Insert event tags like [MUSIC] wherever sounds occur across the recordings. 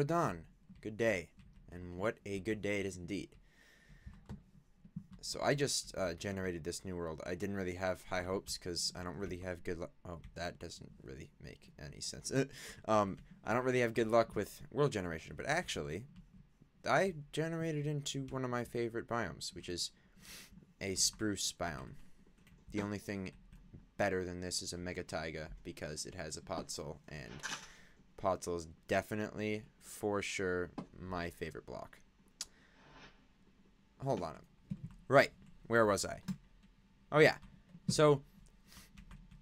Ramadan. Good day. And what a good day it is indeed. So I just uh, generated this new world. I didn't really have high hopes because I don't really have good luck. Oh, that doesn't really make any sense. [LAUGHS] um, I don't really have good luck with world generation. But actually, I generated into one of my favorite biomes, which is a spruce biome. The only thing better than this is a mega taiga because it has a podzol and podzol is definitely for sure my favorite block. Hold on. Right. Where was I? Oh yeah. So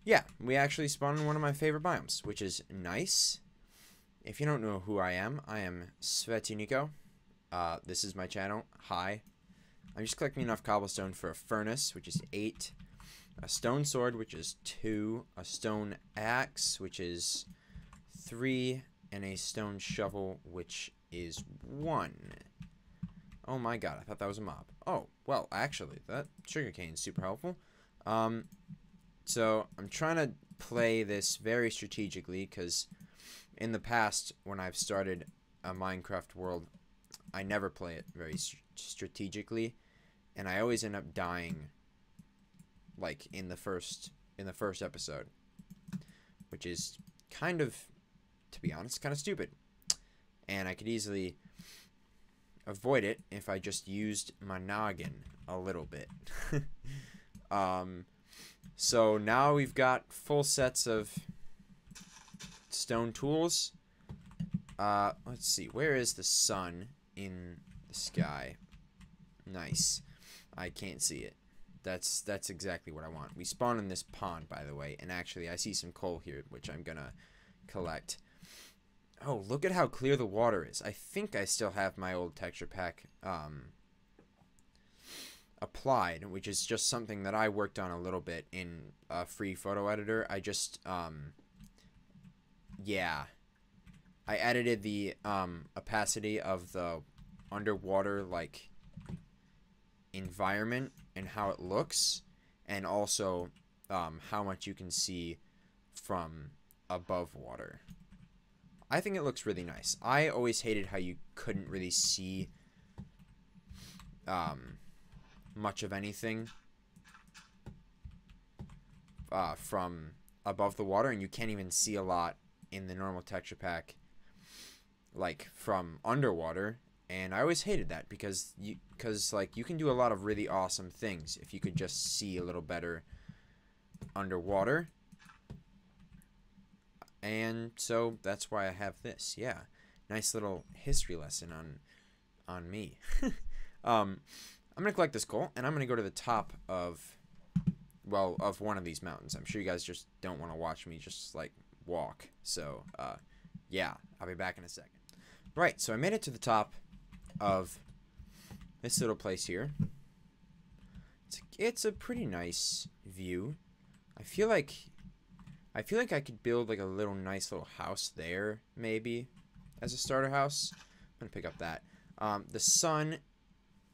yeah, we actually spawned in one of my favorite biomes, which is nice. If you don't know who I am, I am Sveti Niko. Uh, this is my channel. Hi. I'm just collecting enough cobblestone for a furnace, which is 8, a stone sword, which is 2, a stone axe, which is 3, and a stone shovel, which is 1. Oh my god, I thought that was a mob. Oh, well, actually, that sugarcane is super helpful. Um, so, I'm trying to play this very strategically, because in the past, when I've started a Minecraft world, I never play it very st strategically, and I always end up dying, like in the first in the first episode, which is kind of, to be honest, kind of stupid. And I could easily avoid it if I just used my noggin a little bit. [LAUGHS] um, so now we've got full sets of stone tools. Uh, let's see, where is the sun? in the sky. Nice. I can't see it. That's that's exactly what I want. We spawn in this pond, by the way, and actually I see some coal here, which I'm gonna collect. Oh, look at how clear the water is. I think I still have my old texture pack um, applied, which is just something that I worked on a little bit in a free photo editor. I just, um, yeah, I edited the um, opacity of the underwater like environment and how it looks, and also um, how much you can see from above water. I think it looks really nice. I always hated how you couldn't really see um, much of anything uh, from above the water, and you can't even see a lot in the normal texture pack like from underwater and I always hated that because you because like you can do a lot of really awesome things if you could just see a little better underwater and so that's why I have this. Yeah. Nice little history lesson on on me. [LAUGHS] Um I'm gonna collect this coal and I'm gonna go to the top of well of one of these mountains. I'm sure you guys just don't want to watch me just like walk. So uh yeah I'll be back in a second. Right, so I made it to the top of this little place here. It's a, it's a pretty nice view. I feel like I feel like I could build like a little nice little house there, maybe, as a starter house. I'm gonna pick up that. Um, the sun,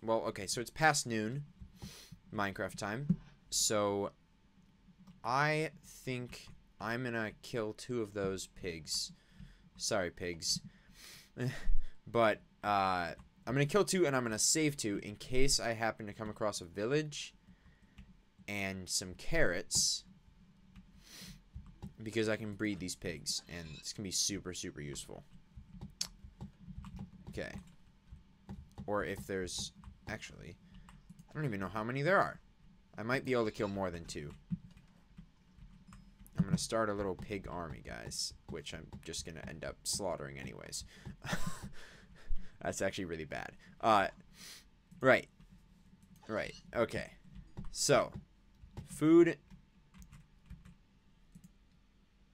well, okay, so it's past noon, Minecraft time. So I think I'm gonna kill two of those pigs. Sorry, pigs. [LAUGHS] but uh, I'm to kill two and I'm to save two in case I happen to come across a village and some carrots because I can breed these pigs and it's going to be super, super useful. Okay. Or if there's... Actually, I don't even know how many there are. I might be able to kill more than two. I'm going to start a little pig army, guys, which I'm just going to end up slaughtering anyways. [LAUGHS] That's actually really bad. Uh, right. Right. Okay. So, food.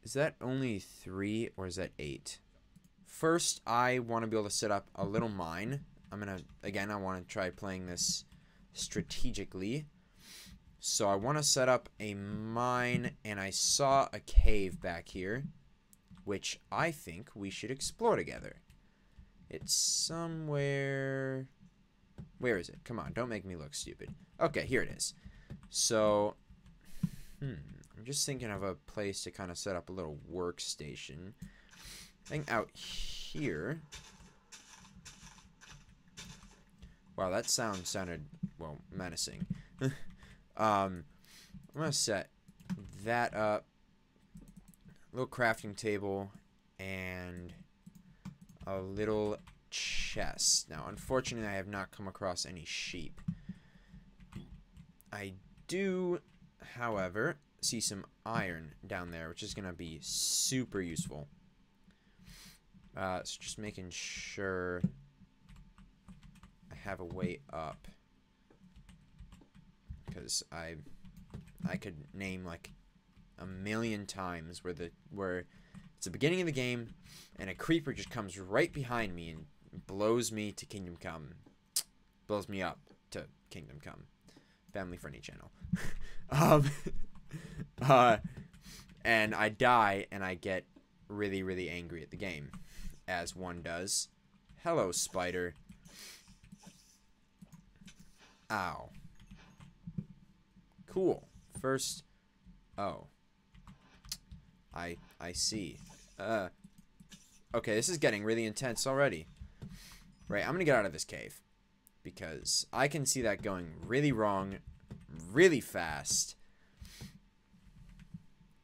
Is that only three or is that eight? First, I want to be able to set up a little mine. I'm going to, again, I want to try playing this strategically. So I want to set up a mine, and I saw a cave back here, which I think we should explore together. It's somewhere... Where is it? Come on, don't make me look stupid. Okay, here it is. So, hmm, I'm just thinking of a place to kind of set up a little workstation. I think out here Wow, that sound sounded, well, menacing. [LAUGHS] um, I'm going to set that up. A little crafting table and a little chest. Now, unfortunately, I have not come across any sheep. I do, however, see some iron down there, which is going to be super useful. Uh, so just making sure I have a way up. Because I I could name like a million times where the where it's the beginning of the game and a creeper just comes right behind me and blows me to Kingdom Come. Blows me up to Kingdom Come. Family friendly channel. [LAUGHS] um [LAUGHS] [LAUGHS] uh and I die and I get really really angry at the game as one does. Hello, spider. Ow. Cool. First. Oh. I I see. Uh. Okay, this is getting really intense already. Right, I'm gonna get out of this cave. Because I can see that going really wrong, really fast.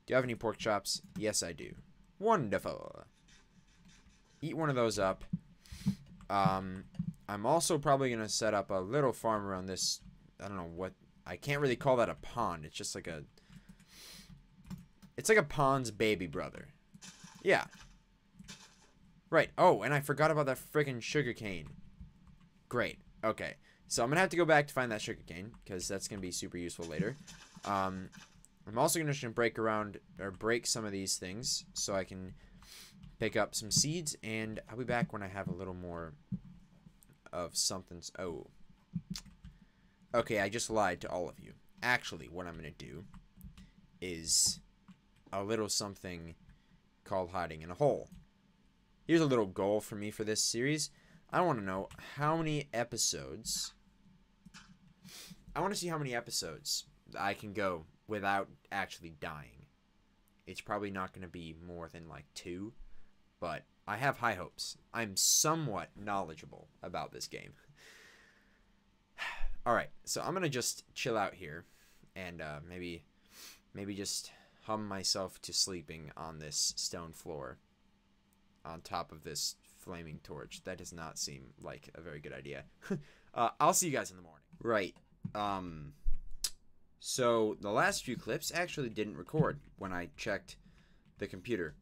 Do you have any pork chops? Yes, I do. Wonderful eat one of those up. Um, I'm also probably going to set up a little farm around this. I don't know what. I can't really call that a pond. It's just like a. It's like a pond's baby brother. Yeah. Right. Oh, and I forgot about that freaking sugarcane. Great. Okay. So I'm going to have to go back to find that sugarcane because that's going to be super useful later. Um, I'm also going to break around or break some of these things so I can pick up some seeds, and I'll be back when I have a little more of something. Oh. Okay, I just lied to all of you. Actually, what I'm going to do is a little something called hiding in a hole. Here's a little goal for me for this series. I want to know how many episodes. I want to see how many episodes I can go without actually dying. It's probably not going to be more than like two but I have high hopes. I'm somewhat knowledgeable about this game. [SIGHS] All right, so I'm gonna just chill out here, and uh, maybe, maybe just hum myself to sleeping on this stone floor, on top of this flaming torch. That does not seem like a very good idea. [LAUGHS] uh, I'll see you guys in the morning. Right. Um. So the last few clips actually didn't record when I checked the computer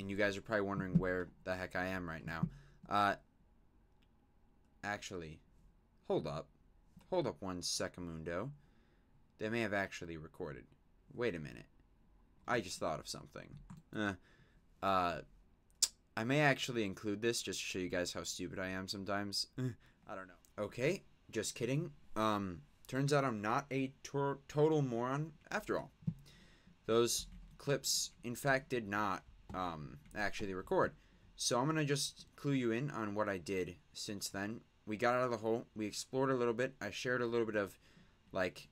and you guys are probably wondering where the heck I am right now. Uh, actually, hold up. Hold up one second, Mundo. They may have actually recorded. Wait a minute. I just thought of something. Uh, uh, I may actually include this just to show you guys how stupid I am sometimes. [LAUGHS] I don't know. Okay, just kidding. Um, turns out I'm not a to total moron after all. Those clips, in fact, did not um, actually record. So I'm going to just clue you in on what I did since then. We got out of the hole. We explored a little bit. I shared a little bit of, like,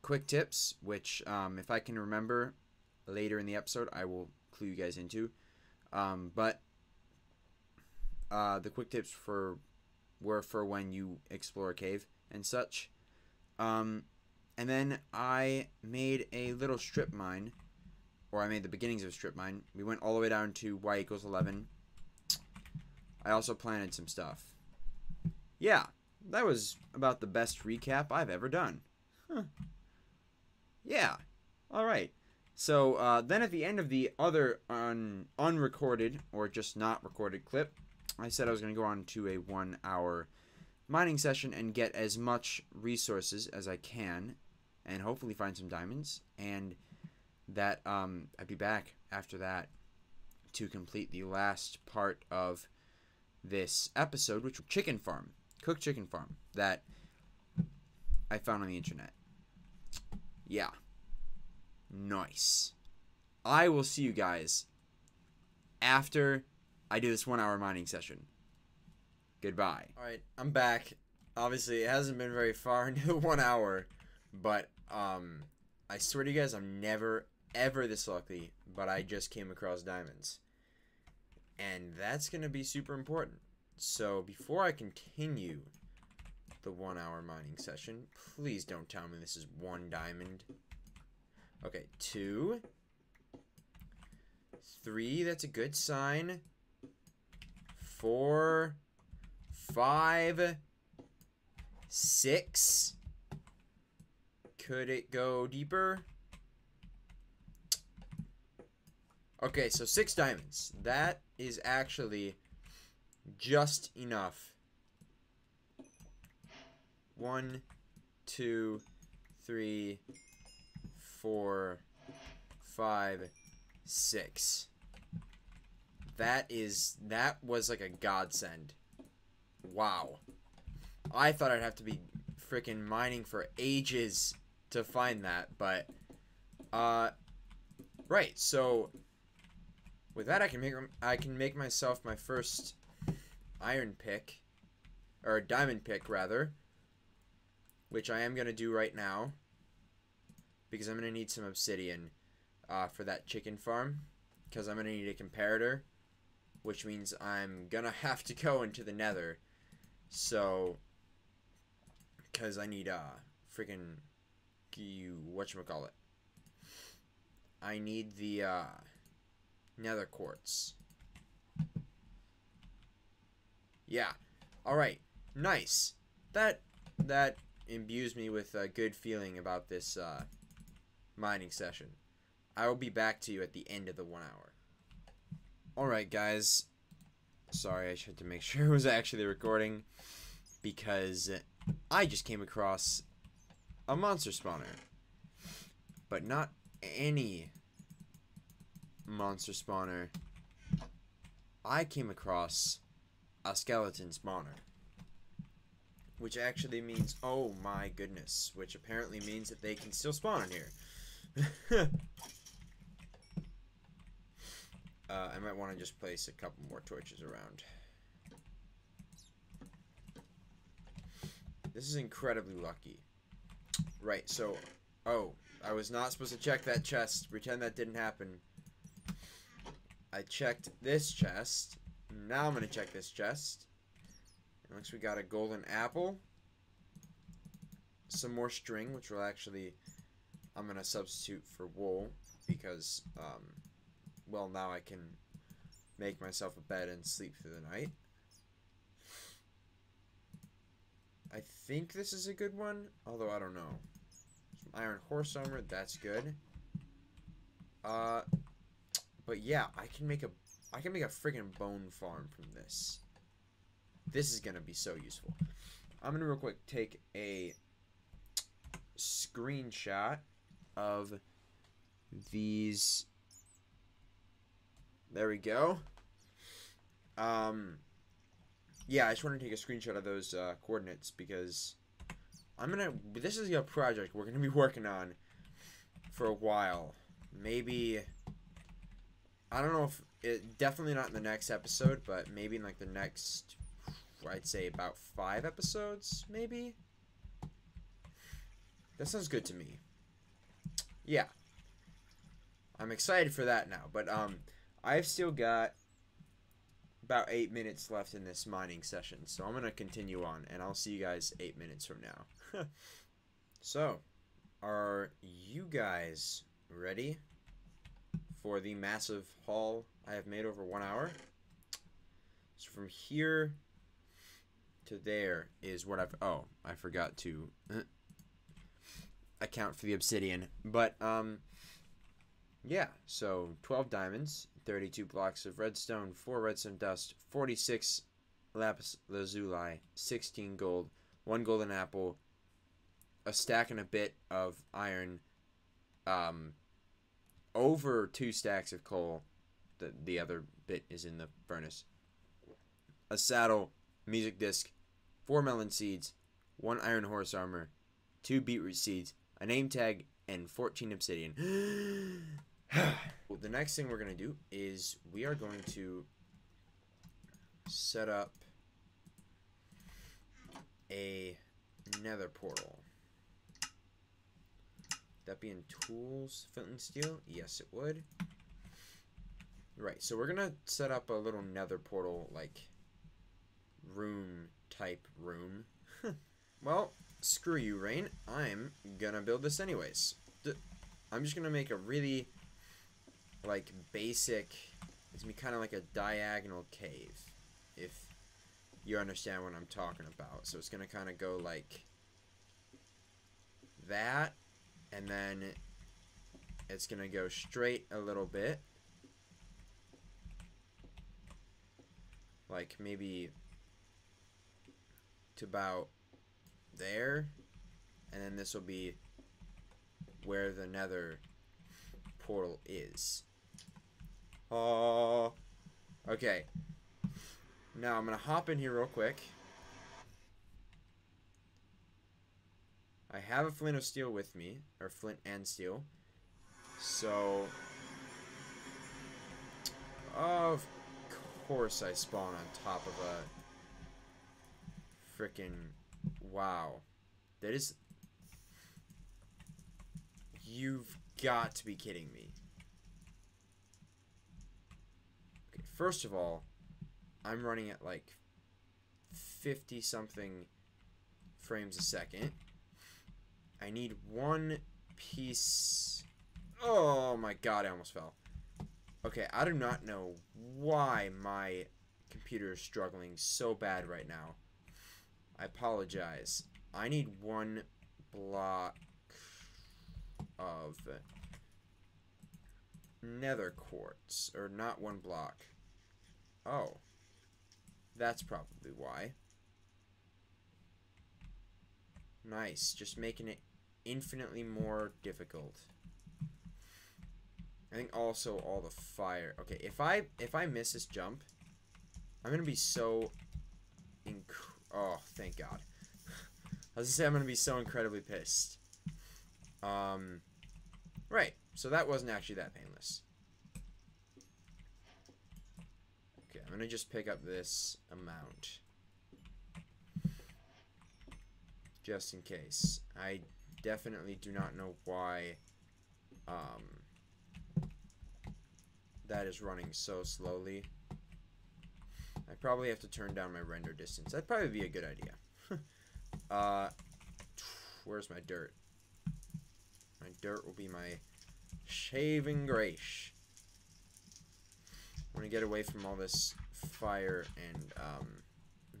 quick tips, which, um, if I can remember later in the episode, I will clue you guys into. Um, but uh, the quick tips for were for when you explore a cave and such. Um, and then I made a little strip mine or I made the beginnings of a strip mine. We went all the way down to y equals 11. I also planted some stuff. Yeah, that was about the best recap I've ever done. Huh. Yeah, alright. So uh, then at the end of the other un unrecorded, or just not recorded clip, I said I was going to go on to a one hour mining session and get as much resources as I can and hopefully find some diamonds and that um, I'd be back after that to complete the last part of this episode, which Chicken Farm, cooked Chicken Farm, that I found on the internet. Yeah. Nice. I will see you guys after I do this one hour mining session. Goodbye. Alright, I'm back. Obviously, it hasn't been very far [LAUGHS] into one hour, but um, I swear to you guys, I'm never ever this lucky, but I just came across diamonds. And that's to be super important. So before I continue the one hour mining session. Please don't tell me this is one diamond. Okay, two. Three, that's a good sign. Four. Five. Six. Could it go deeper? Okay, so six diamonds. That is actually just enough. One, two, three, four, five, six. That is that was like a godsend. Wow. I thought I'd have to be freaking mining for ages to find that, but uh right, so with that I can make I can make myself my first iron pick or diamond pick rather, which I am going to do right now because I'm going to need some obsidian uh, for that chicken farm because I'm going to need a comparator, which means I'm going [LAUGHS] to have to go into the nether. So, because I need, uh, freaking, you, whatchamacallit. I need the, uh, nether quartz. Yeah. All right. Nice. That, that imbues me with a good feeling about this, uh, mining session. I will be back to you at the end of the one hour. Alright, guys. Sorry, I had to make [LAUGHS] sure it was actually recording. Because I just came across a monster spawner. But not any monster spawner. I came across a skeleton spawner. Which actually means, oh my goodness. Which apparently means that they can still spawn in here. [LAUGHS] Uh, I might want to just place a couple more torches around. This is incredibly lucky. Right, so... Oh, I was not supposed to check that chest. Pretend that didn't happen. I checked this chest. Now I'm going to check this chest. It looks we got a golden apple. Some more string, which will actually... I'm going to substitute for wool. Because, um well, now I can make myself a bed and sleep through the night. I think this is a good one, although I don't know. Some iron horse armor, that's good. Uh, but yeah, I can make a, I can make a freaking bone farm from this. This is gonna be so useful. I'm gonna real quick take a screenshot of these there we go. Um, yeah, I just want to take a screenshot of those uh, coordinates because I'm gonna. This is a project we're gonna be [LAUGHS] working on for a while. Maybe I don't know if it definitely not in the next episode, but maybe in like the next. I'd say about five episodes, maybe. That sounds good to me. Yeah. I'm excited for that now, but um I've still got about eight minutes left in this mining session, so I'm going to continue on, and I'll see you guys eight minutes from now. [LAUGHS] so, are you guys ready for the massive haul I have made over one hour? So from here to there is what I've... Oh, I forgot to [LAUGHS] account for the obsidian. But, um... Yeah, so 12 diamonds, 32 blocks of redstone, 4 redstone dust, 46 lapis lazuli, 16 gold, 1 golden apple, a stack and a bit of iron, um, over 2 stacks of coal. The, the other bit is in the furnace. A saddle, music disc, 4 melon seeds, 1 iron horse armor, 2 beetroot seeds, a name tag, and 14 obsidian. [GASPS] [GASPS] [SIGHS] well, the next thing we're going to do is we are going to set up a nether portal. That be in tools, flint and steel? Yes, it would. Right, so we're going to set up a little nether portal, like, room type room. [LAUGHS] well, screw you, Rain. I'm gonna build this anyways. I'm just gonna make a really, like, basic, it's gonna be kind of like a diagonal cave, if you understand what I'm talking about. So it's gonna kind of go like that, and then it's gonna go straight a little bit, like maybe to about there and then this will be where the nether portal is oh okay now I'm gonna hop in here real quick I have a flint of steel with me or flint and steel so of course I spawn on top of a freaking wow. That is You've got to be kidding me. Okay, first of all, I'm running at like 50 something frames a second. I need one piece. Oh my god, I almost fell. Okay, I do not know why my computer is struggling so bad right now. I apologize. I need one block of nether quartz. Or not one block. Oh. That's probably why. Nice. Just making it infinitely more difficult. I think also all the fire. Okay, if I if I miss this jump, I'm gonna be so. oh, thank God. [LAUGHS] I was gonna say I'm gonna be so incredibly pissed. Um, right. So that wasn't actually that painless. Okay, I'm gonna just pick up this amount. Just in case. I definitely do not know why um, that is running so slowly. I probably have to turn down my render distance. That'd probably be a good idea. [LAUGHS] uh, where's my dirt? My dirt will be my shaving grace. I want to get away from all this fire and um,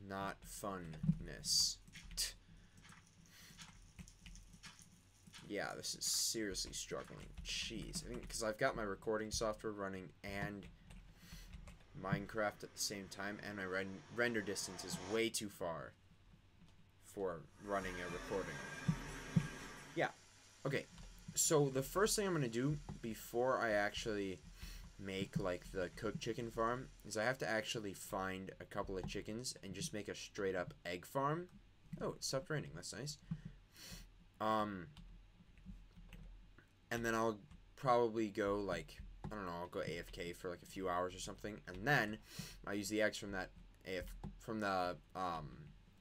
not funness. yeah, this is seriously struggling. Jeez, I think because I've got my recording software running and Minecraft at the same time, and my ren render distance is way too far for running a recording. Yeah. Okay. So the first thing I'm gonna do before I actually make like the cooked chicken farm is I have to actually find a couple of chickens and just make a straight up egg farm. Oh, it stopped raining. That's nice. Um, and then I'll probably go like I don't know, I'll go AFK for like a few hours or something, and then I use the eggs from that AF from the um,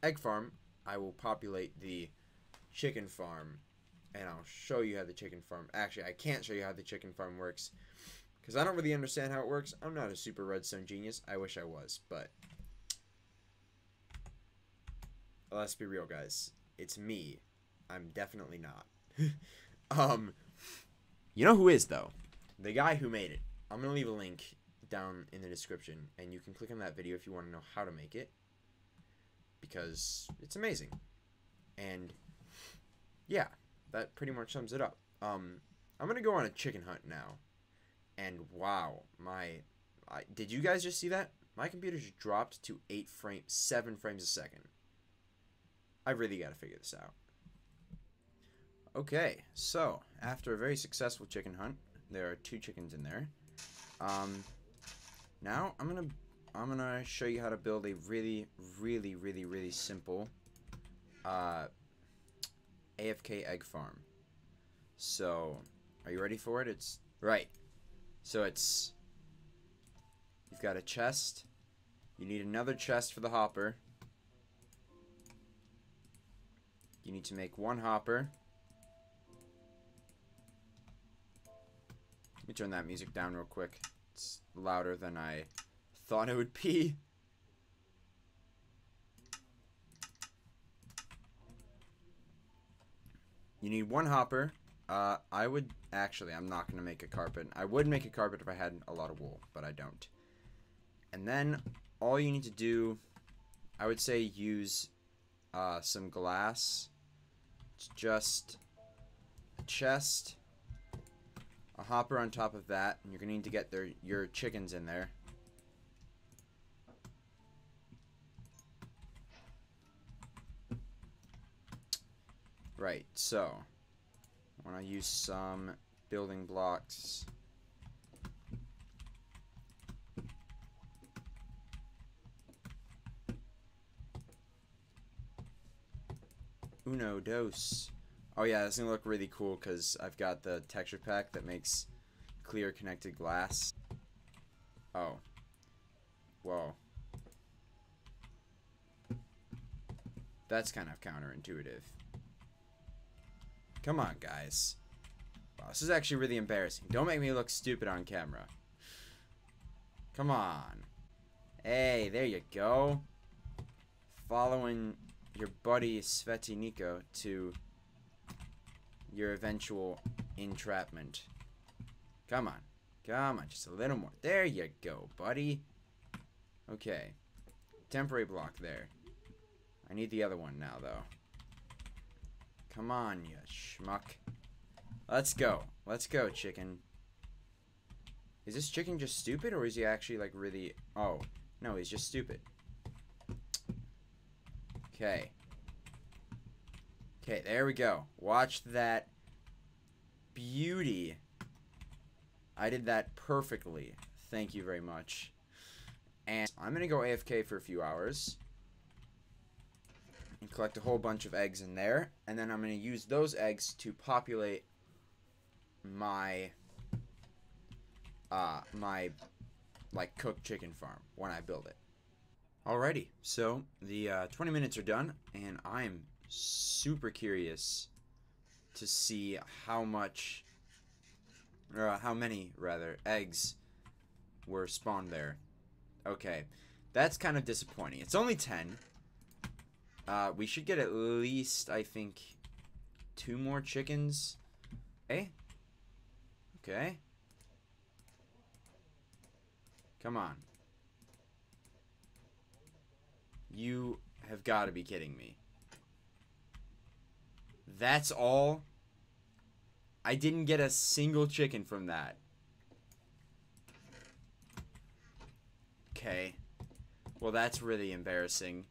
egg farm. I will populate the chicken farm, and I'll show you how the chicken farm. Actually, I can't show you how the chicken farm works because I don't really understand how it works. I'm not a super redstone genius. I wish I was, but let's be real, guys. It's me. I'm definitely not. [LAUGHS] um, you know who is though? The guy who made it. I'm gonna leave a link down in the description, and you can click on that video if you want to know how to make it, because it's amazing. And yeah, that pretty much sums it up. Um, I'm gonna go on a chicken hunt now, and wow, my, I, did you guys just see that? My computer just dropped to eight frame, seven frames a second. I really got to figure this out. Okay, so after a very successful chicken hunt, there are two chickens in there. Um, now I'm gonna I'm gonna show you how to build a really, really, really, really simple uh, AFK egg farm. So, are you ready for it? It's right. So it's you've got a chest. You need another chest for the hopper. You need to make one hopper. Let me turn that music down real quick. It's louder than I thought it would be. you need one hopper. Uh, I would actually, I'm not gonna make a carpet. I would make a carpet if I had a lot of wool, but I don't. And then all you need to do, I would say, use uh, some glass. It's just a chest, a hopper on top of that, and you're gonna need to get their your chickens in there. Right, so I use some building blocks. Uno dos. Oh yeah, it's gonna look really cool because I've got the texture pack that makes clear connected glass. Oh. Whoa. That's kind of counterintuitive. Come on, guys. Wow, this is actually really embarrassing. Don't make me look stupid on camera. Come on. Hey, there you go. Following your buddy Sveti Niko to your eventual entrapment. Come on. Come on, just a little more. There you go, buddy. Okay. Temporary block there. I need the other one now, though. Come on, you schmuck. Let's go. Let's go, chicken. Is this chicken just stupid, or is he actually, like, really... Oh, no, he's just stupid. Okay. Okay, there we go. Watch that beauty. I did that perfectly. Thank you very much. And I'm going to go AFK for a few hours collect a whole bunch of eggs in there. And then I'm going to use those eggs to populate my, uh, my, like, cooked chicken farm when I build it. Alrighty, so the uh, 20 minutes are done, and I'm super curious to see how much, or uh, how many, rather, eggs were spawned there. Okay, that's kind of disappointing. It's only 10, uh, we should get at least, I think, two more chickens. Hey? Okay. Come on. You have got to be kidding me. That's all? I didn't get a single chicken from that. Okay. Well, that's really embarrassing.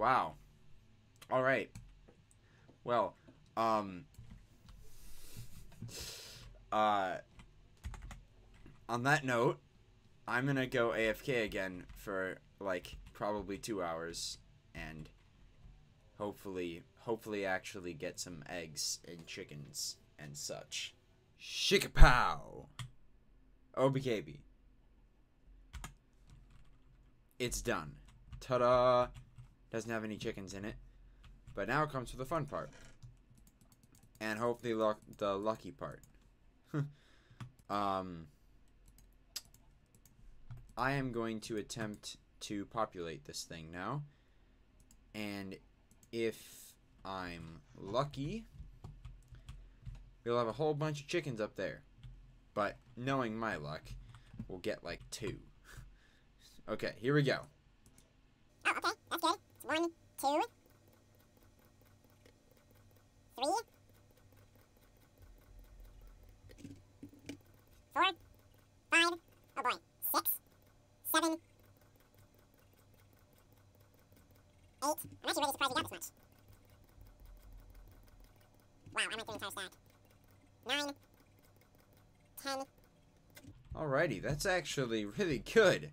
Wow. All right. Well, um uh on that note, I'm to go AFK again for like probably 2 hours and hopefully hopefully actually get some eggs and chickens and such. Shikapow. OBKB. It's done. Ta-da! Doesn't have any chickens in it. But now it comes to the fun part. And hopefully luck the lucky part. [LAUGHS] um, I am going to attempt to populate this thing now. And if I'm lucky, we'll have a whole bunch of chickens up there. But knowing my luck, we'll get like two. [LAUGHS] okay, here we go. Oh, okay, that's good. One, two, three, four, five, oh boy, six, seven, eight. I'm actually really surprised we got this much. Wow, I might do an entire stack. Nine, ten. Alrighty, that's actually really good.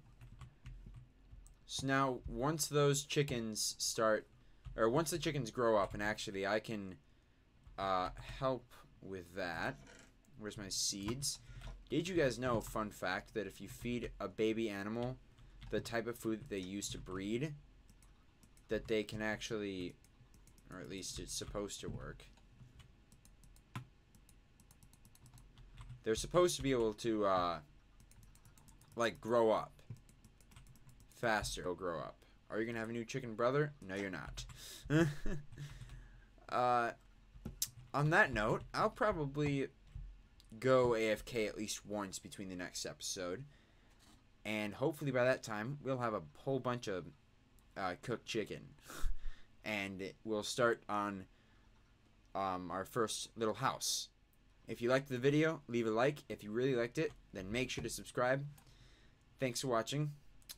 So now, once those chickens start, or once the chickens grow up, and actually I can uh, help with that. Where's my seeds? Did you guys know, fun fact, that if you feed a baby animal the type of food that they use to breed, that they can actually, or at least it's supposed to work. They're supposed to be able to, uh, like, grow up faster. He'll grow up. Are you gonna have a new chicken brother? No, you're not. [LAUGHS] uh, on that note, I'll probably go AFK at least once between the next episode, and hopefully by that time we'll have a whole bunch of uh, cooked chicken, [LAUGHS] and we'll start on um, our first little house. If you liked the video, leave a like. If you really liked it, then make sure to subscribe. Thanks for watching.